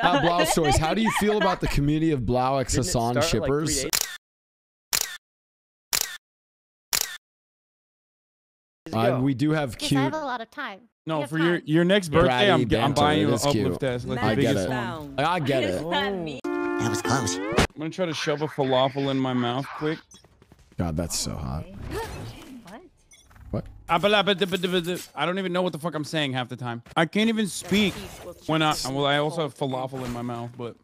Uh, Blaustoise, how do you feel about the community of Blau X Hasan start, like, shippers? Uh, we do have Yes, I have a lot of time. No, for your time. your next birthday, Bratty I'm, I'm buying you an uplift desk, like I the get it. one. I get it. That was close. I'm gonna try to shove a falafel in my mouth quick. God, that's so hot. What? Ah. I don't even know what the fuck I'm saying half the time. I can't even speak when I well I also have falafel in my mouth, but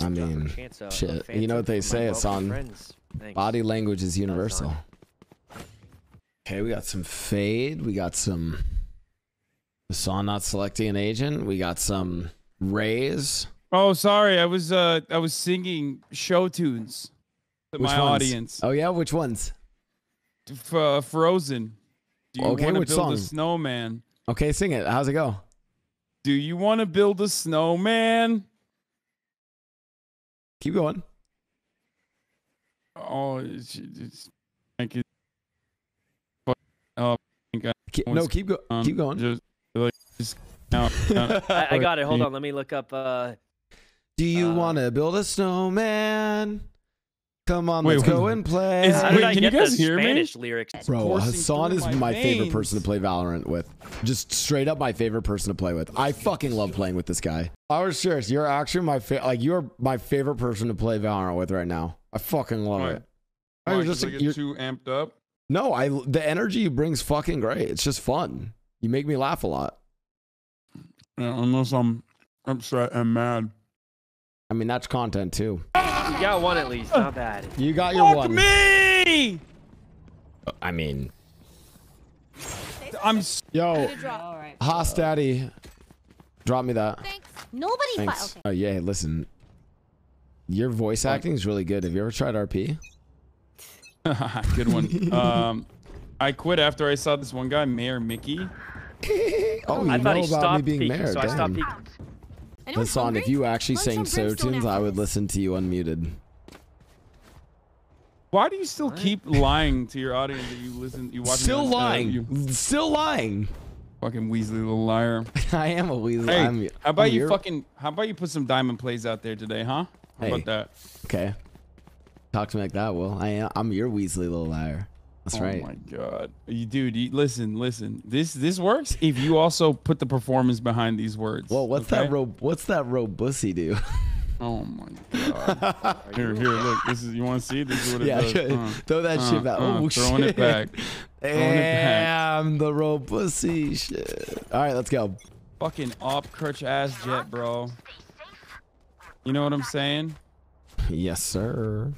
I mean, shit. You know what they say, It's on. Body language is universal. Okay, we got some fade. We got some Hasan not selecting an agent. We got some Raze. oh sorry, I was uh I was singing show tunes to Which my ones? audience. Oh yeah, which ones? F- uh, Frozen. Do you Okay, want to build song? a snowman? Okay, sing it. How's it go? Do you want to build a snowman? Keep going. Oh, it's, it's thank you. But, oh, thank God. Keep, no, keep go. Um, keep going. Just, like, just, no, no. I, I got it. Hold on. Let me look up. Uh, Do you uh, want to build a snowman? Come on, Wait, let's go wait. and play. Is- how Wait, did I can you get guys the hear me? Spanish lyrics? Bro, coursing Hasan through is my my favorite veins. person to play Valorant with. Just straight up my favorite person to play with. I fucking love playing with this guy. I was serious. You're actually my fa- like you're my favorite person to play Valorant with right now. I fucking love Why? it. Oh, Why, you're 'cause just I get you're- too amped up. no, I the energy you bring's fucking great. It's just fun. You make me laugh a lot. Yeah, unless I'm upset and mad. I mean, that's content too. You got one at least. Not bad. You got your Fuck one. me! I mean, I'm yo, Drop. Haas Daddy, drop me that. Thanks. Nobody. Thanks. okay. Oh yeah, listen. Your voice acting is really good. Have you ever tried RP? good one. Um, I quit after I saw this one guy, Mayor Mickey. Oh, you I know thought he about me being peeking, mayor. so I stopped Damn. Peeking. Anyone Hasan, hungry? if you actually Lunch sang so tunes, I would listen to you unmuted. Why do you still keep lying to your audience that you listen? You watch me Still on, uh, lying. you Still lying. fucking Weasley little liar. I am a weasel. Hey, I'm, how about I'm you your- fucking? How about you put some diamond plays out there today, huh? How Hey. about that? Okay. Talk to me like that, Will. I am. I'm your Weasley little liar. That's oh right. my god, you dude, you, listen, listen. This this works if you also put the performance behind these words. Well, what's okay? that ro- What's that robussy do? Oh my god. here, here, look. This is you want to see? This is what it yeah, does. Uh, throw that uh, shit back. uh, oh throwing shit. it back. Throwing it back. Damn, the robussy shit. All right, let's go. Fucking op crutch ass jet, bro. You know what I'm saying? Yes, sir.